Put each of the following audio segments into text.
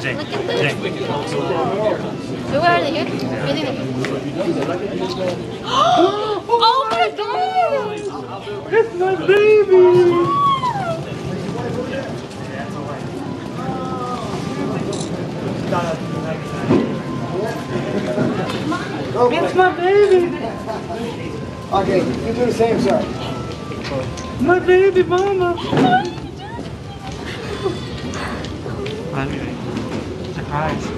Jake. Look at. Jake. Wait, where are they here? Where are oh my god! It's my baby. It's my baby. Okay, you do the same, sir. My baby mama. Surprise. May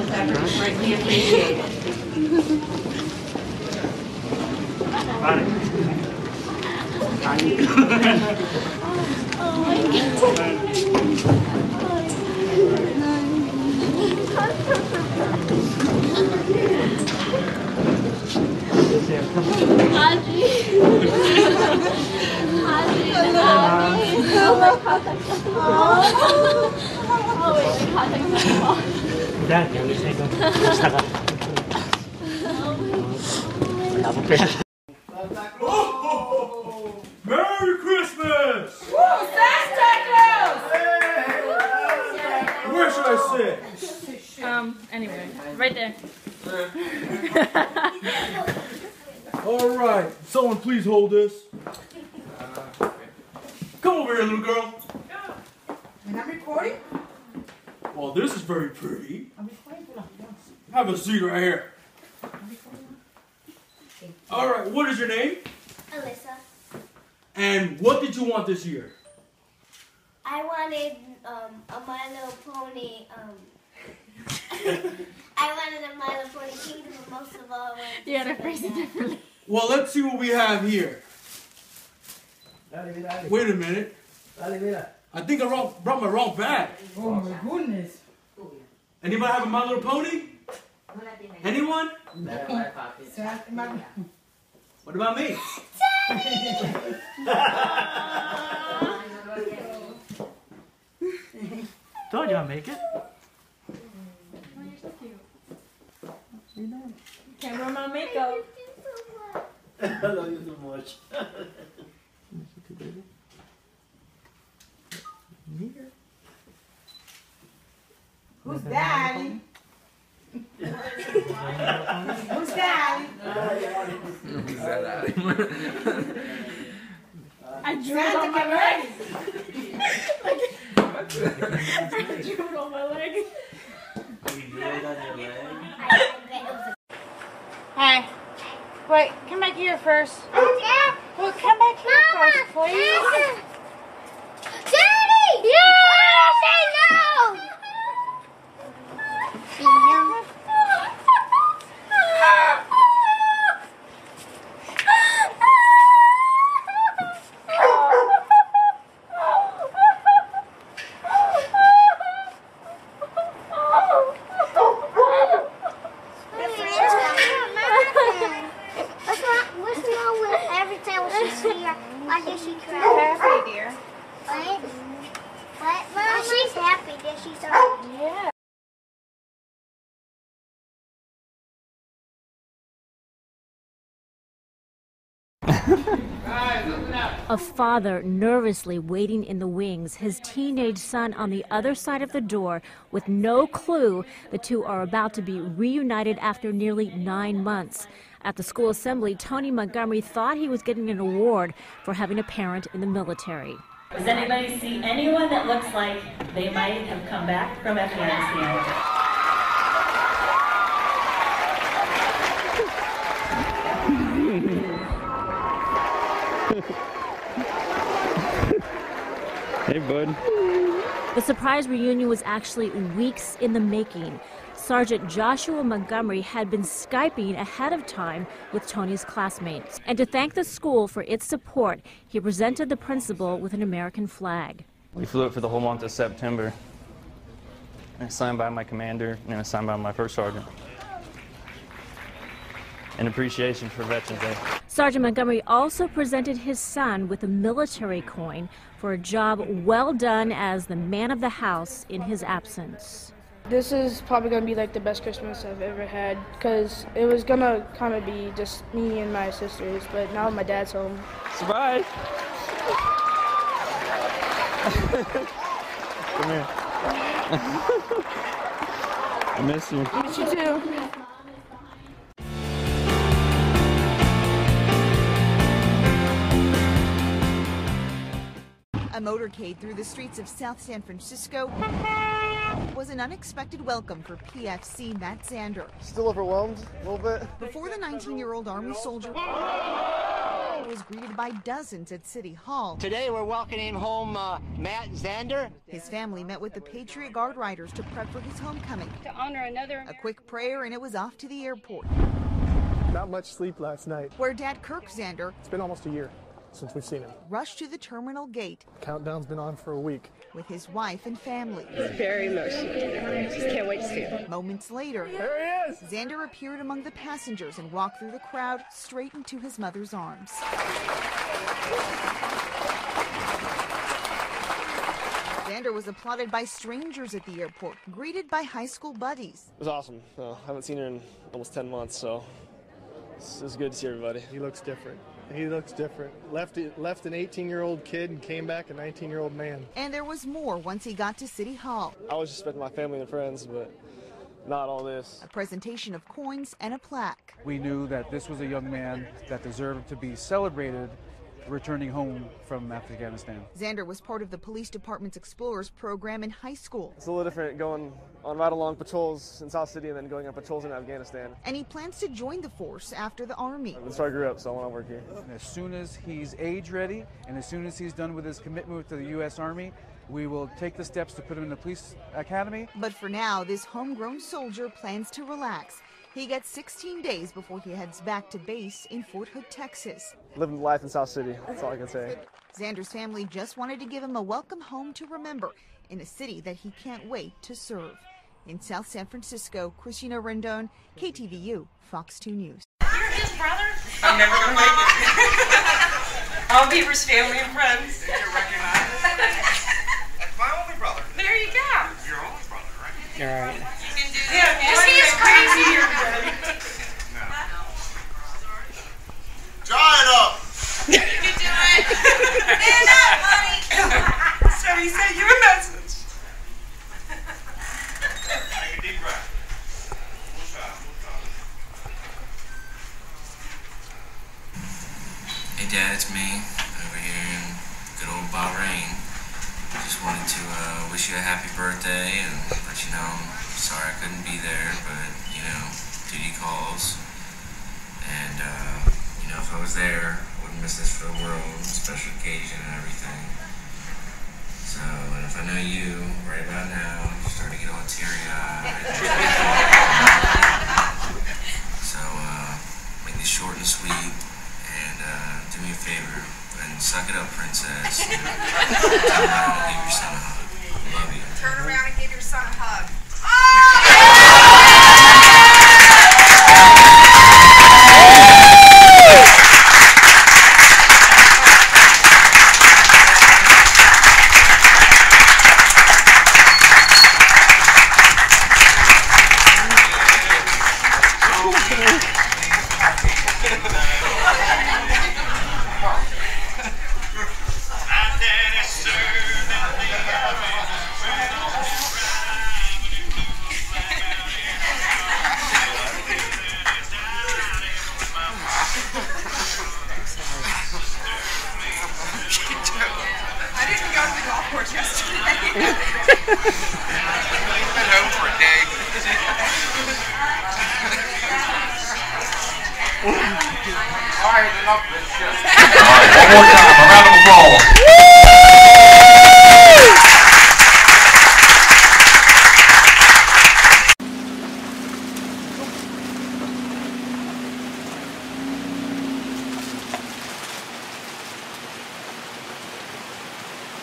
this effort is greatly appreciated. Oh my Oh wait, contact Dad, yung isa ko. Basta ka. Wala akong pera. Merry Christmas! Where should I sit? Um, anyway, right there. All right, someone please hold this. Come over here, little girl. And I'm recording? Well, this is very pretty. Have a seat right here. All right, what is your name? Alyssa, And what did you want this year? I wanted um, a My Little Pony. Um, I wanted a My Little Pony Kingdom, but most of all, I wanted You gotta something phrase it like differently. Well, let's see what we have here. Dale, dale, Wait a minute. Dale, dale. I think I wrong, brought my wrong bag. Oh my goodness. Anybody have a My Little Pony? Anyone? What about me? Told you I'll make it. Cameraman makeup. I love you so much. Who's daddy? Who's daddy? I drew it on my leg. I drew it on my leg. Hi. Wait, come back here first. Yeah. Well, come back here first, please. Daddy! Yeah! Say no! What's wrong? What's wrong with every time she's here? Why does she cry? Happy, dear. What? What? Mama? she's happy that she's so Yeah. A father nervously waiting in the wings, his teenage son on the other side of the door with no clue the two are about to be reunited after nearly nine months. At the school assembly, Tony Montgomery thought he was getting an award for having a parent in the military. Does anybody see anyone that looks like they might have come back from Afghanistan? Hey, bud. The surprise reunion was actually weeks in the making. Sergeant Joshua Montgomery had been Skyping ahead of time with Tony's classmates. And to thank the school for its support, he presented the principal with an American flag. We flew it for the whole month of September. And it's signed by my commander and it's signed by my first sergeant. In appreciation for Veterans Day. Sergeant Montgomery also presented his son with a military coin for a job well done as the man of the house in his absence. This is probably going to be like the best Christmas I've ever had because it was going to kind of be just me and my sisters, but now my dad's home. Surprise! Come here. I miss you. Miss you too. A motorcade through the streets of South San Francisco was an unexpected welcome for PFC Matt Zander. Still overwhelmed a little bit. Before the 19-year-old Army soldier was greeted by dozens at City Hall. Today we're welcoming home uh, Matt Zander. His family met with the Patriot Guard riders to prep for his homecoming. To honor another. A quick prayer and it was off to the airport. Not much sleep last night. Where Dad Kirk Zander It's been almost a year since we've seen him. rushed to the terminal gate Countdown's been on for a week. with his wife and family. Very emotional. Just can't wait to see him. Moments later, There he is! Xander appeared among the passengers and walked through the crowd straight into his mother's arms. Xander was applauded by strangers at the airport, greeted by high school buddies. It was awesome. Uh, I haven't seen her in almost 10 months, so it's, it's good to see everybody. He looks different. He looks different. Left left an 18-year-old kid and came back a 19-year-old man. And there was more once he got to City Hall. I was just expecting my family and friends, but not all this. A presentation of coins and a plaque. We knew that this was a young man that deserved to be celebrated returning home from Afghanistan. Xander was part of the police department's Explorers program in high school, It's a little different going on ride along patrols in South City and then going on patrols in Afghanistan. and he plans to join the force after the Army. That's where I grew up, so I want to work here. And as soon as he's age ready and as soon as he's done with his commitment to the U.S. Army, we will take the steps to put him in the police academy. But for now, this homegrown soldier plans to relax. He gets 16 days before he heads back to base in Fort Hood, Texas. Living life in South City, that's all I can say. Xander's family just wanted to give him a welcome home to remember in a city that he can't wait to serve. In South San Francisco, Christina Rendon, KTVU, Fox 2 News. You're his brother? I'm never gonna make it. All Beaver's family and friends. You recognize it? That's my only brother. There you go. Your only brother, right? You're right. You can do yeah, just he is crazy here, buddy. Draw it up. You can do it. Stand up, honey. so he sent you a message. Take a deep breath. We'll try. We'll try. Hey Dad, it's me over here in good old Bahrain. Just wanted to uh, wish you a happy birthday and let you know I'm sorry I couldn't be there, but you know, duty calls. And uh, you know, if I was there, I wouldn't miss this for the world, special occasion and everything. So, and if I know you right about now, you're starting to get all teary eyed. so, uh, make this short and sweet. And uh, do me a favor and suck it up, princess. And turn around and give your son a hug. Love you. Turn around and give your son a hug. I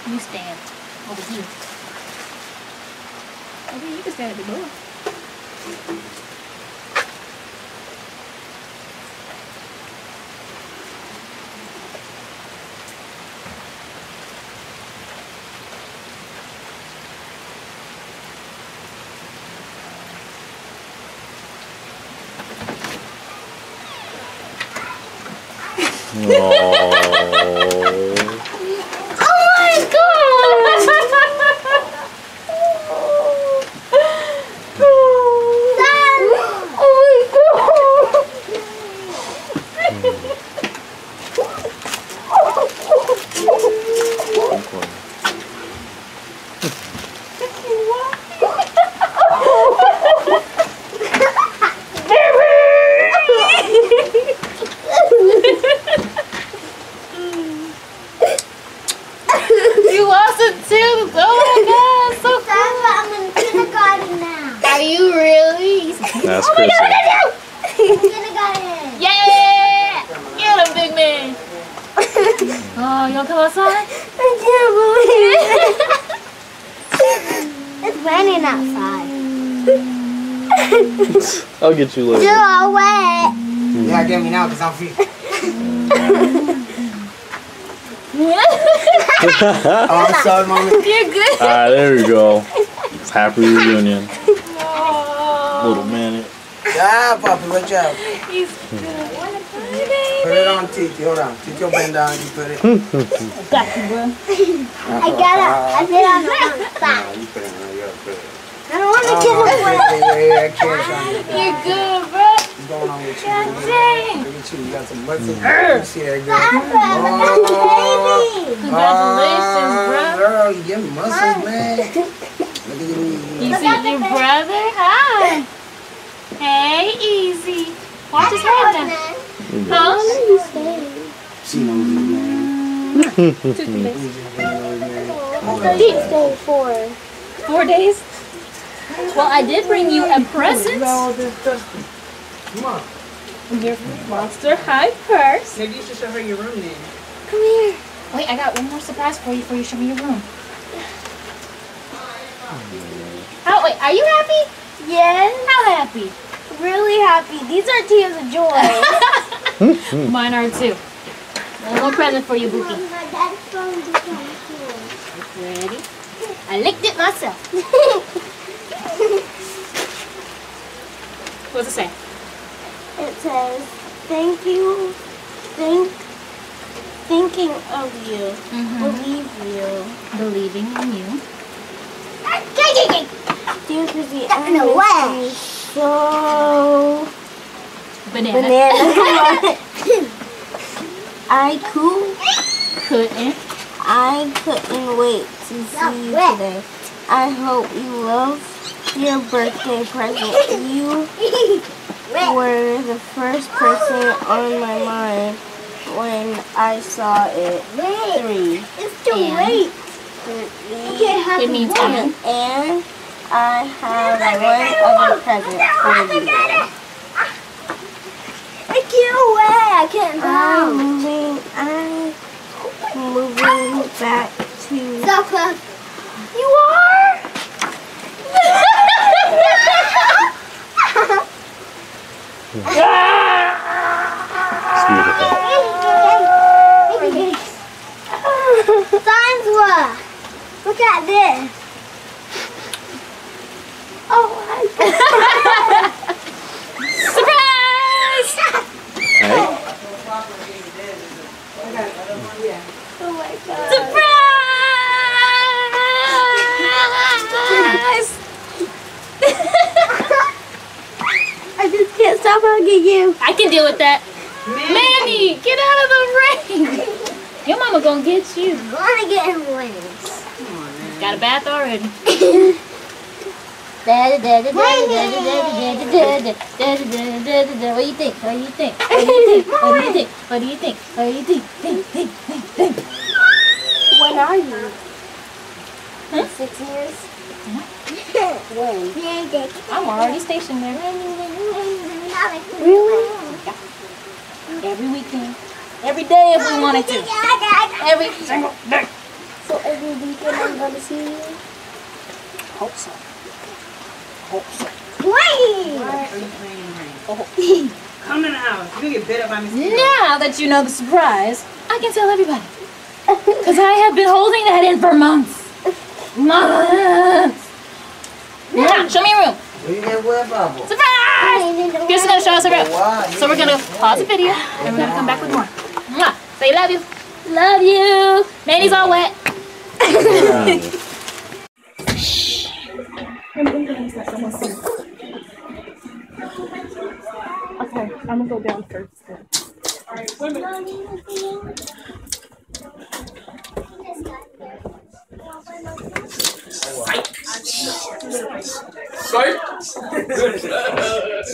You stand over here. Okay, you can stand at the door. Oh my you lost a tooth. Oh my god, so cool. I'm in kindergarten now. Are you really? That's oh my Chrissy. god, no, no, no. kindergarten. Yeah! Get him, big man. oh, you wanna come outside? I can't believe it. it's raining outside. I'll get you later. You're later. all wet. Yeah, get me now because I'm free. oh, I'm sorry, mommy. You're good. Ah, there we go. Happy reunion. Little minute. Yeah, Papa, good job. He's Put it on Titi. Hold on. Titi, will bend down. You put it. Got you, bro. I got it. I put it on the wrong side. You put it on. You gotta put it. I don't want to get it yeah, yeah, yeah, I can't, You're good, bro. What's going on with you? God Look at you. You got some muscles. Mm. Urgh. You see that, girl? Oh, baby. Congratulations, ah, bro. Oh, girl, you get muscles, man. Look at you. You see your brother? Hi. Hey, easy. Watch his head now. Huh? She knows you, man. Stay four. Four days? Well, I did bring you a present. Come on. Your Monster High purse. Maybe you should show her your room then. Come here. Wait, I got one more surprise for you before you show me your room. Oh, wait, are you happy? Yes. How happy? Really happy. These are tears of joy. Mine are too. One more present for you, Bookie. Ready? I licked it myself. What's it say? It says, thank you, think, thinking of you, Mhm. believe you. Believing in you. Dear Chrissy, I That's in a miss way. you so... Banana. Banana. I could, Couldn't. I couldn't wait to see you today. I hope you love your birthday present. You were the first person on my mind when I saw it. Three. It's too late. It means and, and I have one other present for you. I can't wait. I can't I'm moving. I'm moving back to. So close. You are. Signs what? Look at this. Oh my god. Surprise! Oh my god. Surprise! I just can't stop hugging you. I can deal with that. Manny, get out of the ring. Your mama gonna get you. I wanna get him wings. Got a bath already. What do you think? What do you think? What do you think? What do you think? What do you think? What do you think? Think, think, think, think. When are you? Huh? Six years? when? I'm already stationed there. Really? Every weekend. Every day if we wanted to. Every single day. So every weekend I'm gonna see you. Hope so. Hope so. Wait! Why you playing rain? Oh. Come in the house. You're gonna get bit up by mosquitoes. Now that you know the surprise, I can tell everybody. Because I have been holding that in for months. Months. Now, show me your room. Where you get wet bubble? Surprise! Kirsten gonna show us her room. So we're gonna pause the video and we're gonna come back with more. Mwah. Say love you. Love you. Manny's all wet. Okay, I'm gonna go down first. Then.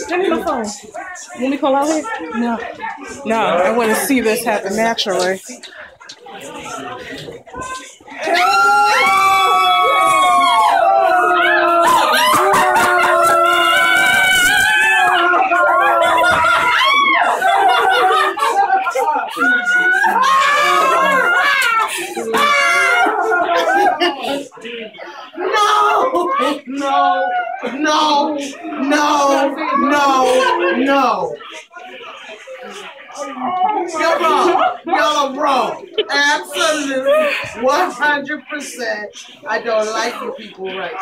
Give me my phone. Want me to call out here? No. No, I want to see this happen naturally. No! No! No! No! You're wrong. Y'all wrong. Absolutely. 100%. I don't like you people right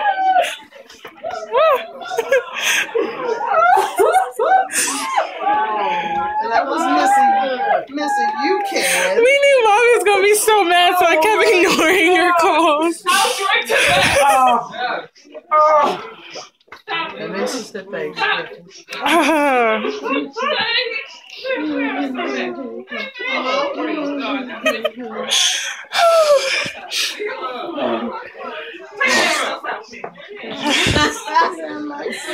And I was missing, missing you, Karen. We knew mom was gonna be so mad, so I kept ignoring your calls. Oh. Oh. And this is the face.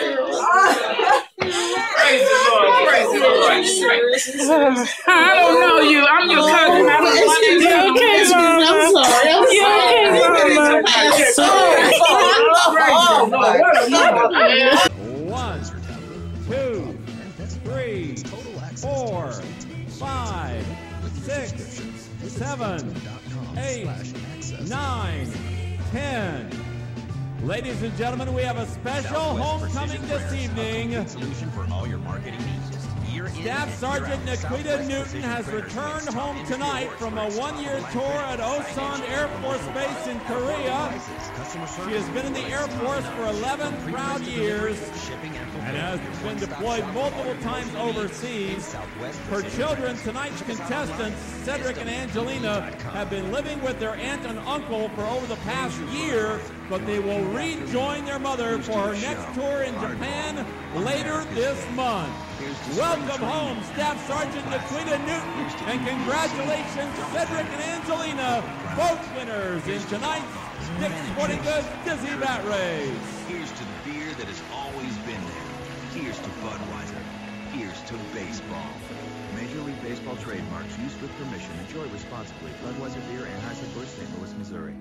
I don't know you. I'm your cousin. I don't want you. You okay, Mama? I'm sorry. I'm You okay, Sorry. One, two, three, four, five, six, seven, eight, nine, ten. Ladies and gentlemen, we have a special homecoming this evening. Solution for all your marketing needs. Year Staff and Sergeant Nikita Southwest Newton has returned home tonight from a one-year tour at Osan Air Force Base in Korea. She has been in the Air Force for 11 proud years and has been deployed multiple times overseas. Her children, tonight's contestants, Cedric and Angelina, have been living with their aunt and uncle for over the past year, but they will rejoin their mother for her next tour in Japan later this month. Welcome home, Staff Sergeant Nikita Newton, and congratulations, Cedric and Angelina, both winners in tonight's Dick's Sporting Goods Dizzy Bat Race. Here's to the beer that has always been there. Here's to Budweiser. Here's to baseball. Major League Baseball trademarks used with permission. Enjoy responsibly. Budweiser beer, Anheuser-Busch, St. Louis, Missouri.